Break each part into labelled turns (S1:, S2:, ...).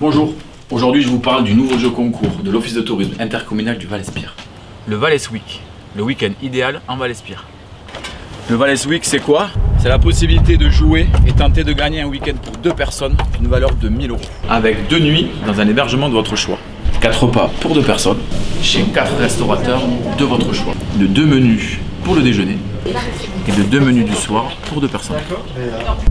S1: Bonjour, aujourd'hui je vous parle du nouveau jeu concours de l'Office de tourisme intercommunal du Val-Espire. Le Valais Week, le week-end idéal en Val-Espire. Le Valais Week c'est quoi? C'est la possibilité de jouer et tenter de gagner un week-end pour deux personnes d'une valeur de 1000 euros. Avec deux nuits dans un hébergement de votre choix. Quatre repas pour deux personnes chez quatre restaurateurs de votre choix. De deux menus pour le déjeuner et de deux menus du soir pour deux personnes.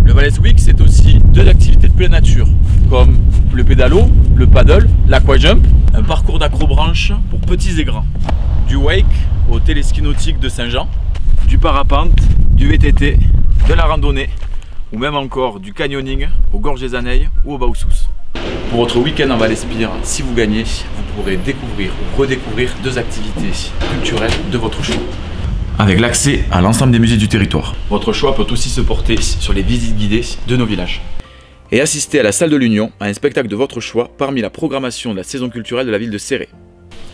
S1: Le Valais Week, c'est aussi deux activités de pleine nature, comme le pédalo, le paddle, l'aquajump, un parcours d'acrobranche pour petits et grands, du wake au téléski nautique de Saint-Jean, du parapente, du VTT, de la randonnée, ou même encore du canyoning aux Gorges des Anneilles ou au Baoussous. Pour votre week-end en Val-Espire, si vous gagnez, vous pourrez découvrir ou redécouvrir deux activités culturelles de votre choix avec l'accès à l'ensemble des musées du territoire. Votre choix peut aussi se porter sur les visites guidées de nos villages. Et assister à la salle de l'Union à un spectacle de votre choix parmi la programmation de la saison culturelle de la ville de Serré.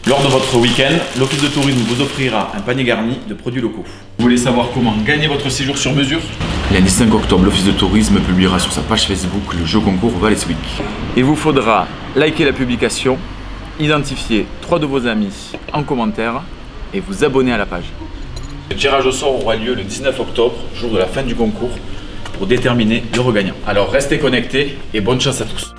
S1: Lors de votre week-end, l'Office de tourisme vous offrira un panier garni de produits locaux. Vous voulez savoir comment gagner votre séjour sur mesure? Lundi 5 octobre, l'Office de tourisme publiera sur sa page Facebook le jeu concours Valais Week. Il vous faudra liker la publication, identifier trois de vos amis en commentaire et vous abonner à la page. Le tirage au sort aura lieu le 19 octobre, jour de la fin du concours, pour déterminer le regagnant. Alors restez connectés et bonne chance à tous.